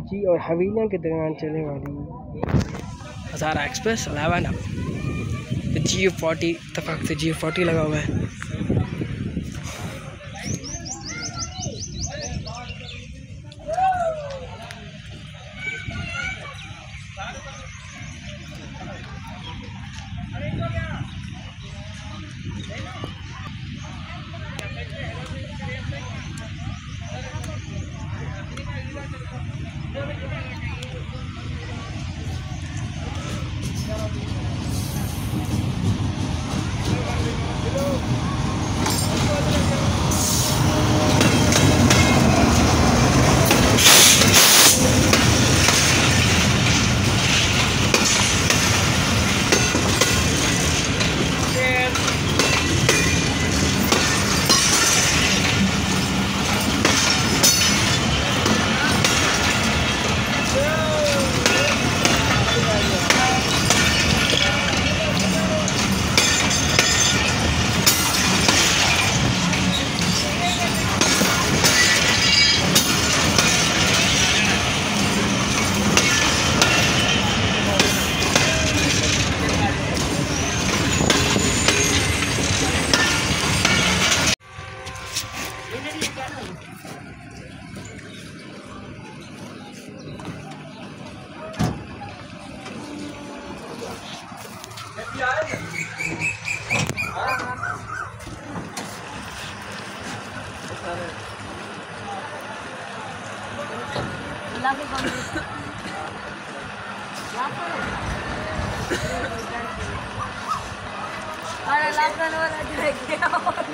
کراچی اور حویلیہ کے درمیان چلنے والی۔ Hazara express eleven up forty اتفاق سے جیو فورٹی لگا ہوا ہے۔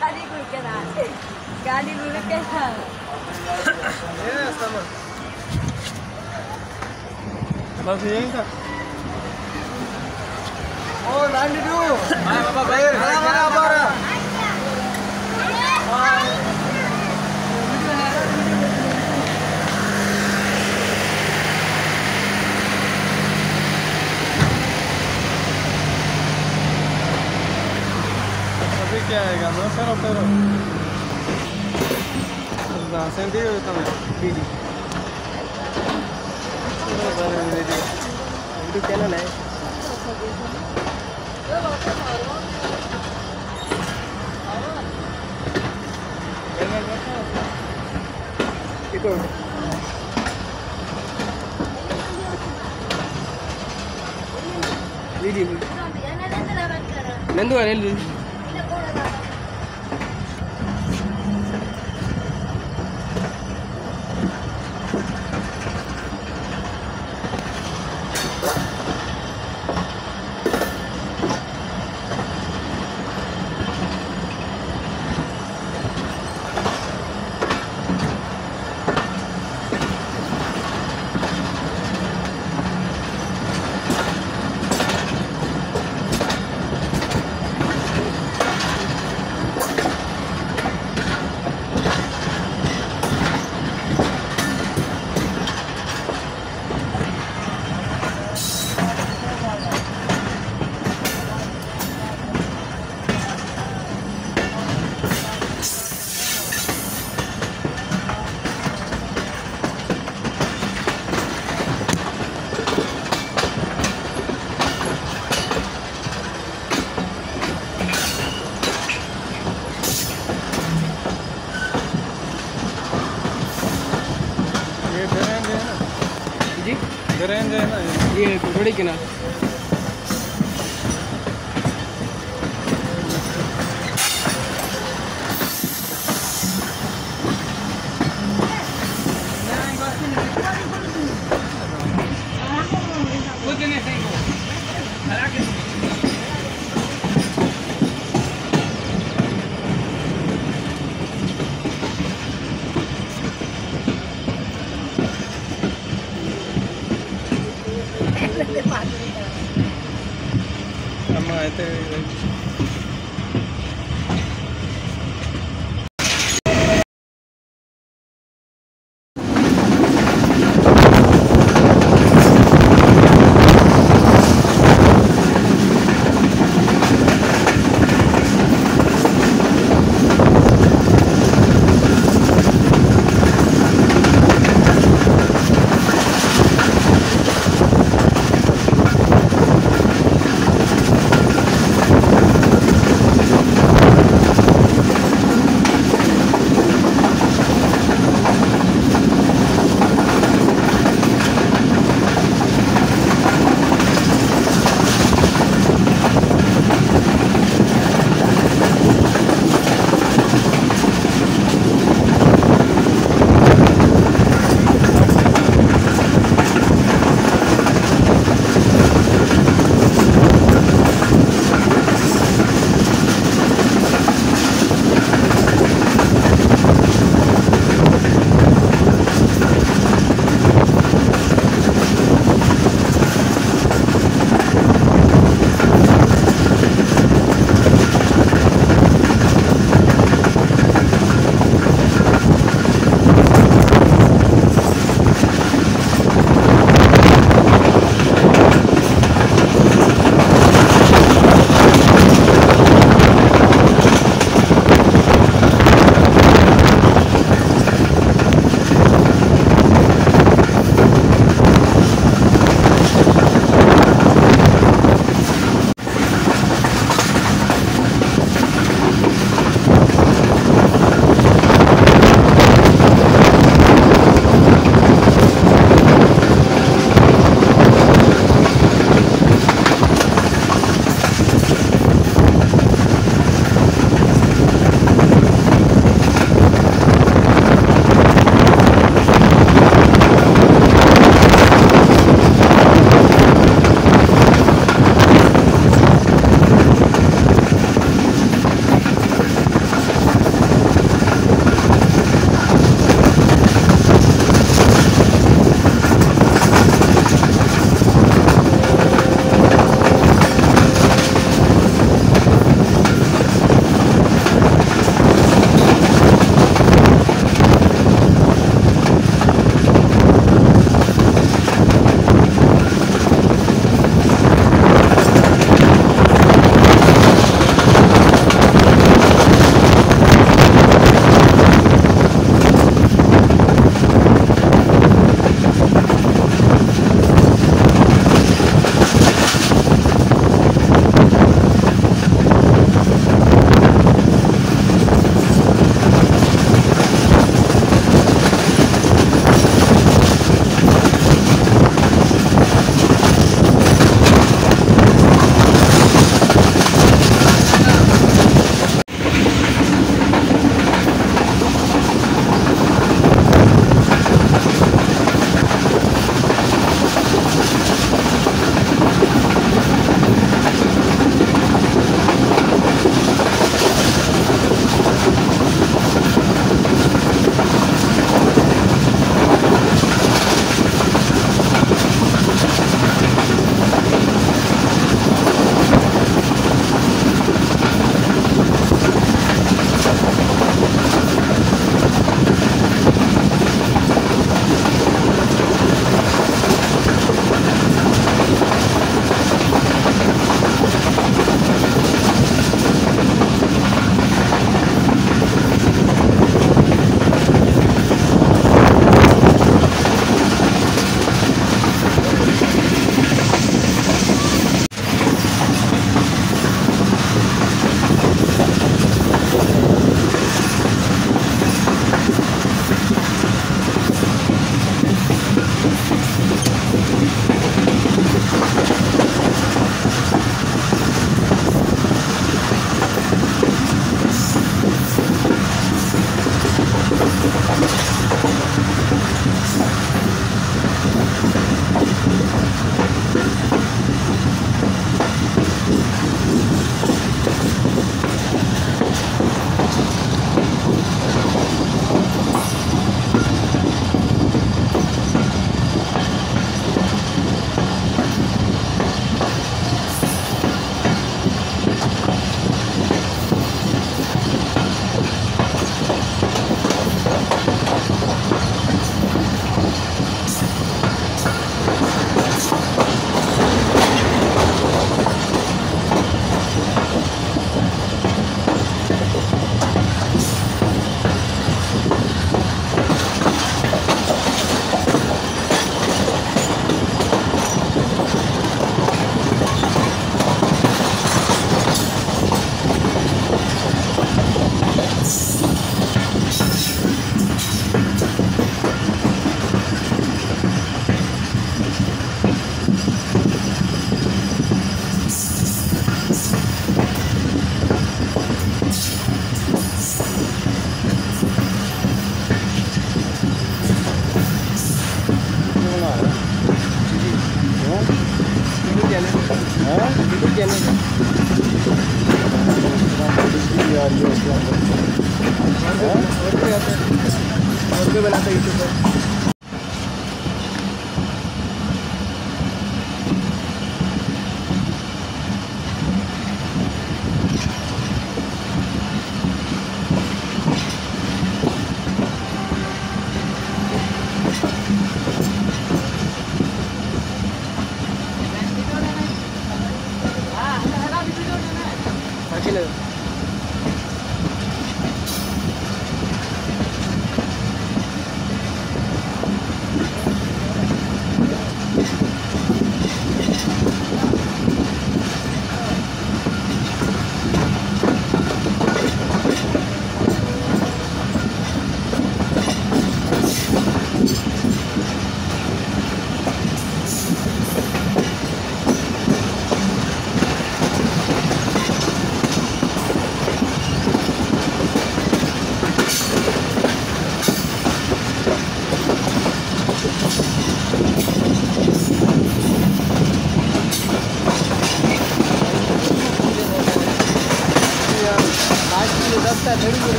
گالی گل کے ساتھ گالی گل کے ساتھ بس یہی تھا او لانڈی ٹو بابا بھائی برابر que ganó 0 pero la sentido yo también. Obrigado.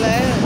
தெரியல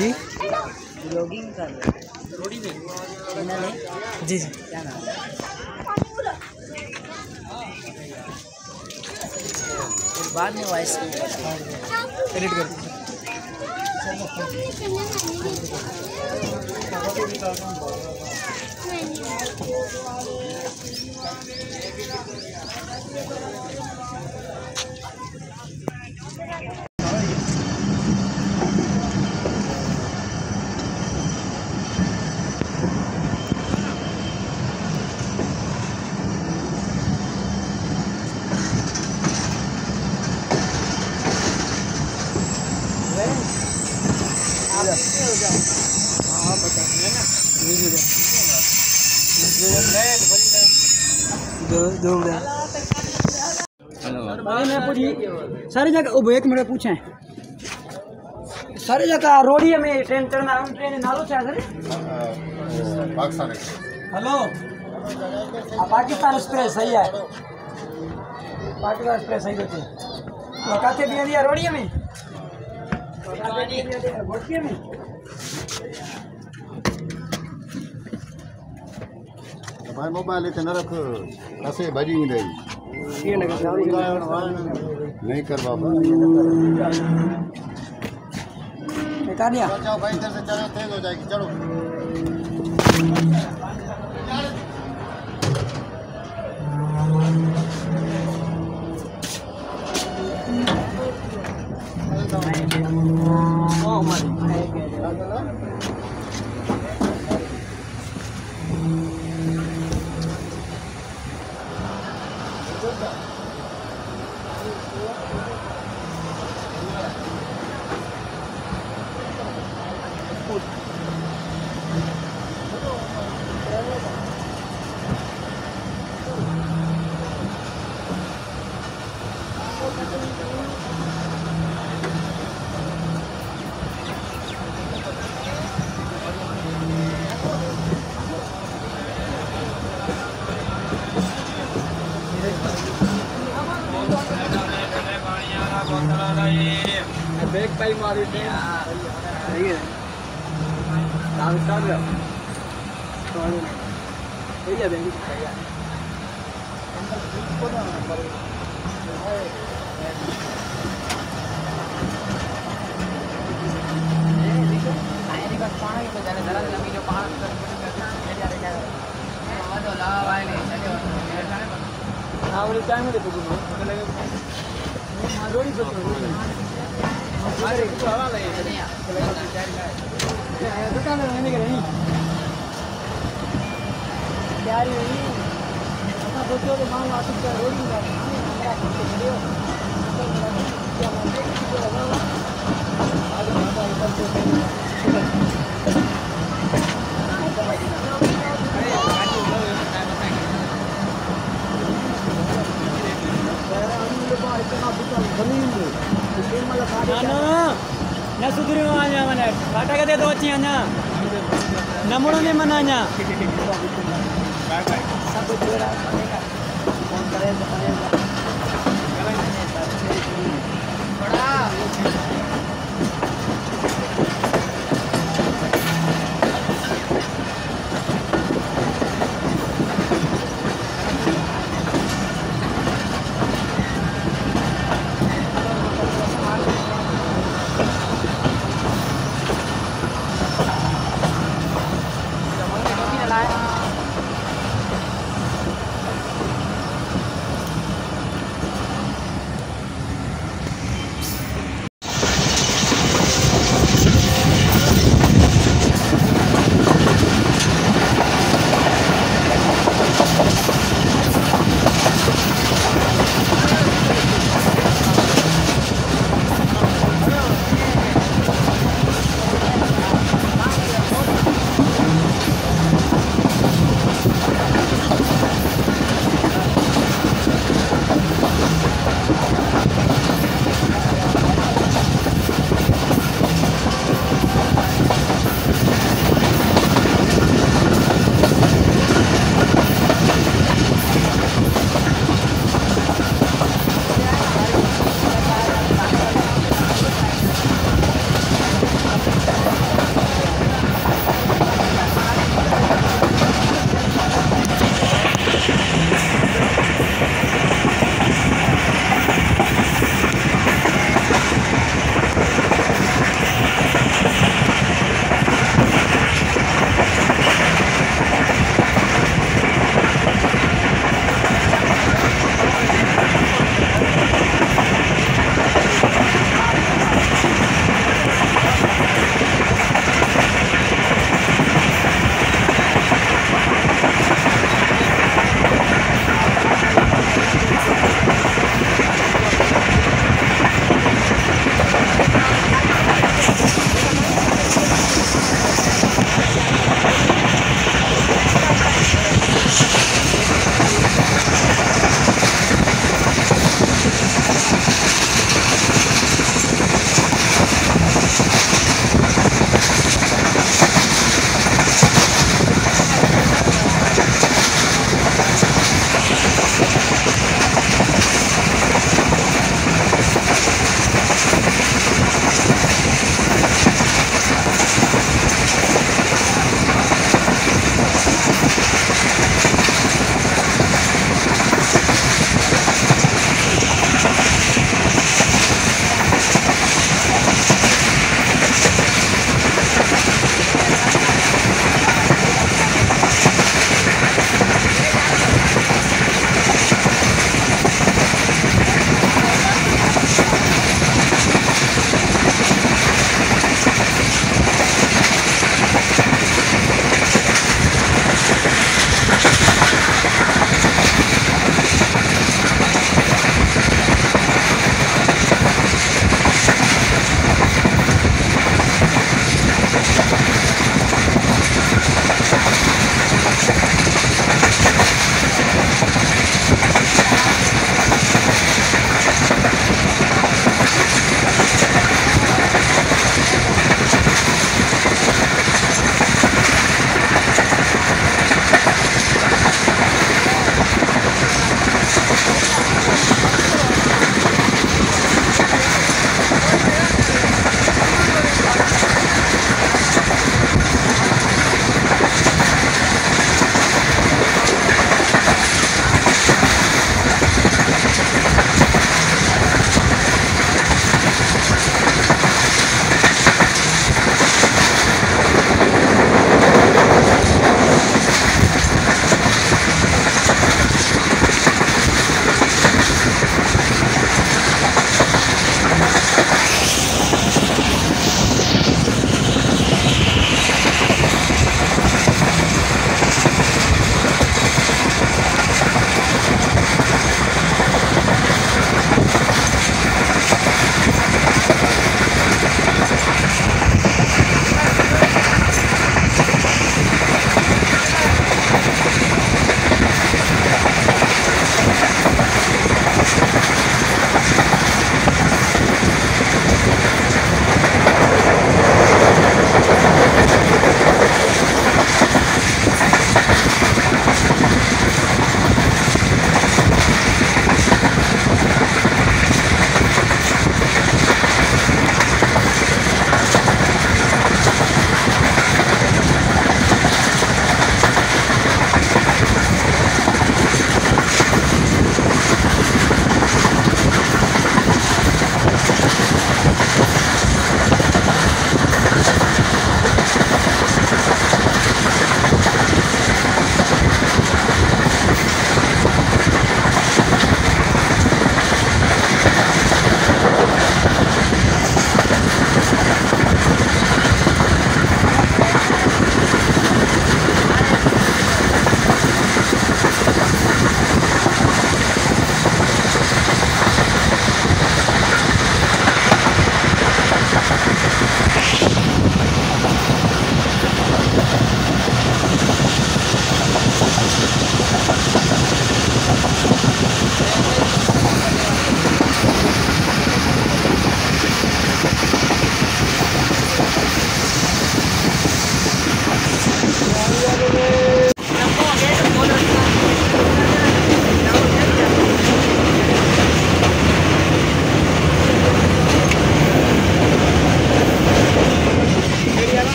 جی۔ بلاگنگ کر رہے چینل ہے جی جی۔ کیا نام پھر بعد میں وائس ایڈٹ کر۔ ساری جگہ وہ ایک منٹ پوچھیں ساری جگہ روڈی میں ٹرین چڑھنا ٹرین نالو سے sir Pakistan hello Pakistan express صحیح ہے پاکستان ایکسپریس صحیح ہوتی ہے کاتے بھی دیا روڈی میں گوٹی میں موبائل رکھ کسے بجی کر بابا چلو بھائی نہ سدر من فاٹک دے تو اچھی وجہ نہ مڑ بھی منٹ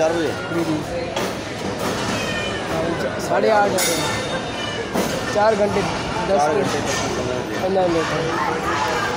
چار بجے ساڑھے آٹھ چار گھنٹے دس پندرہ منٹ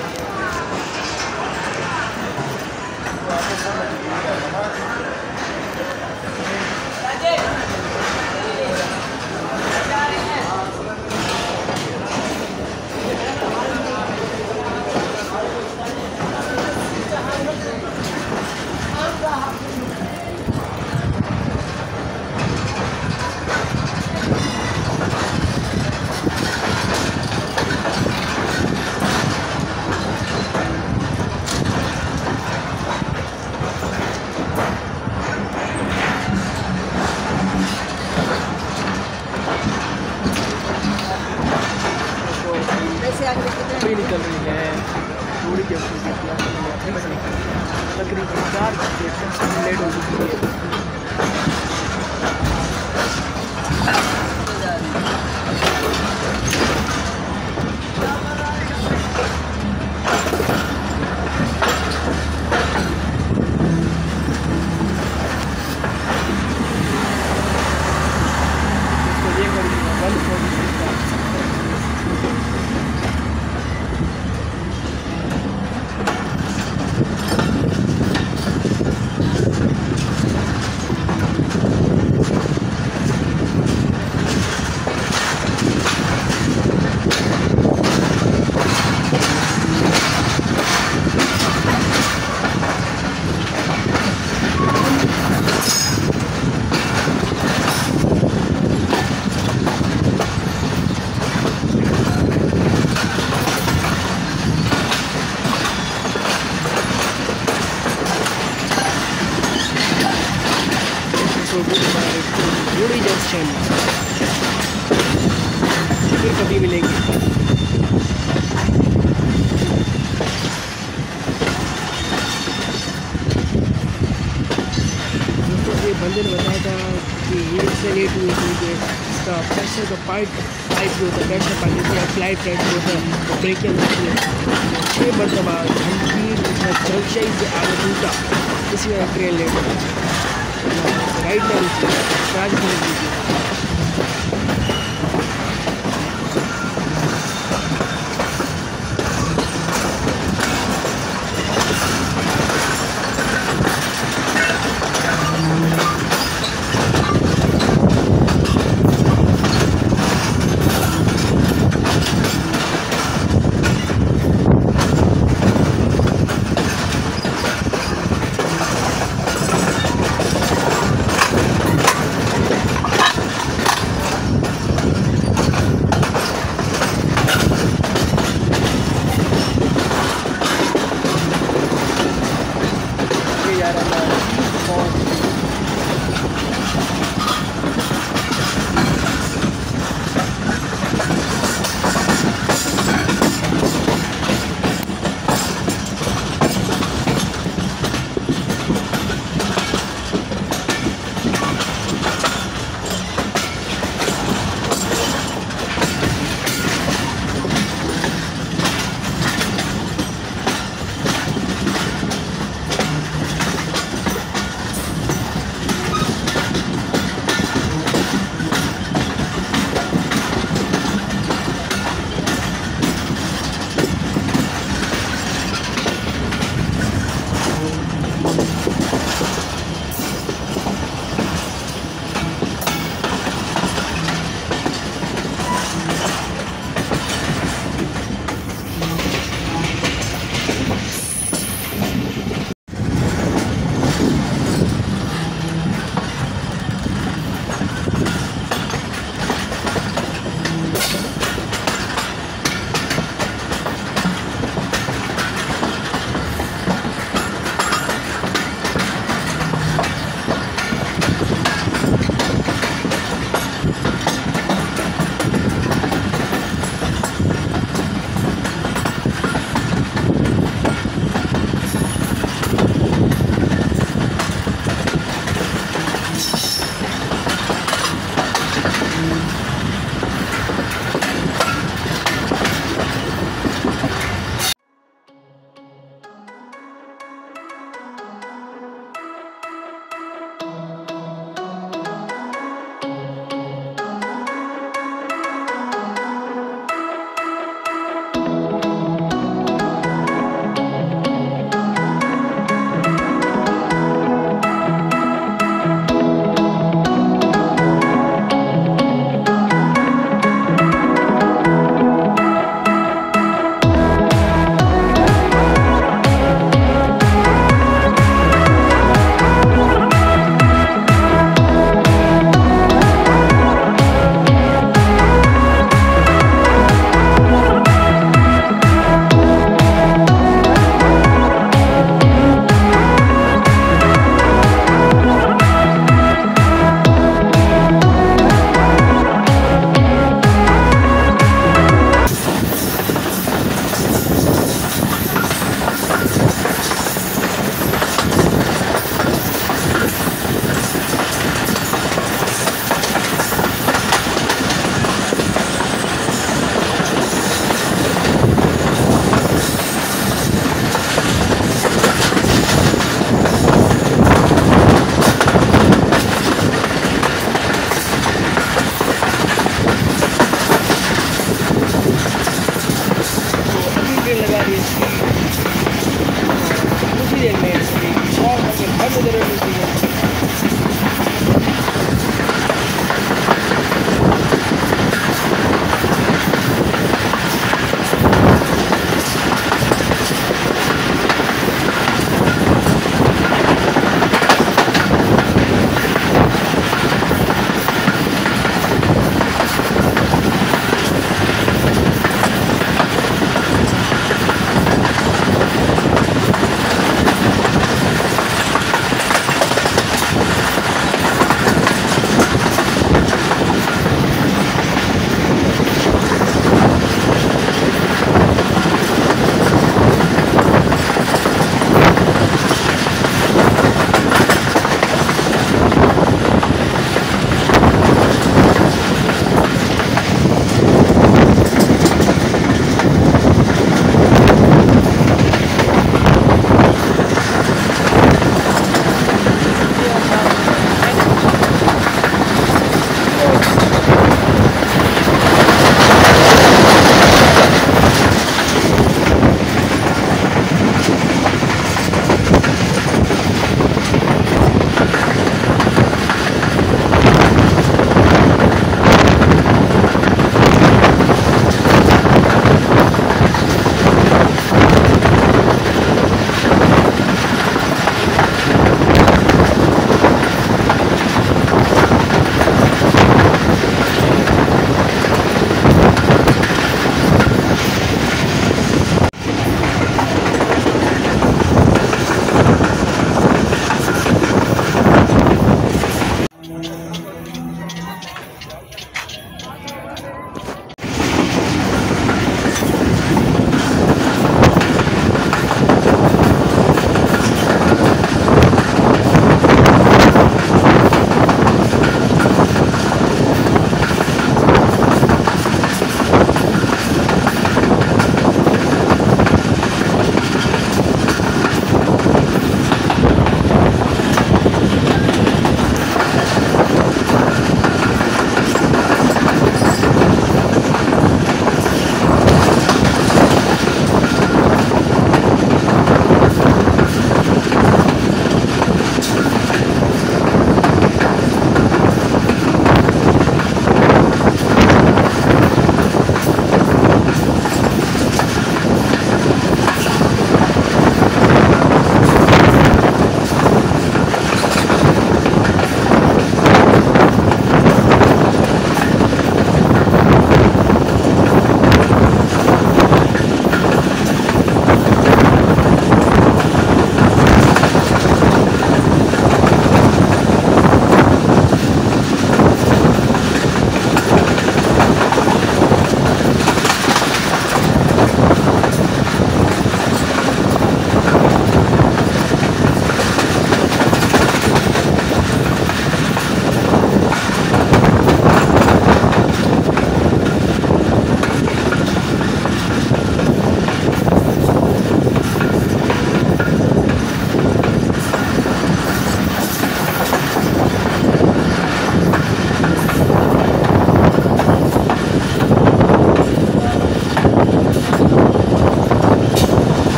رائٹ سائڈ جو ہے وہ کے اندر چھ مرتبہ گھنٹی جلشائی سے آگے ٹوٹا اسی طرح train late. Right side Rajasthan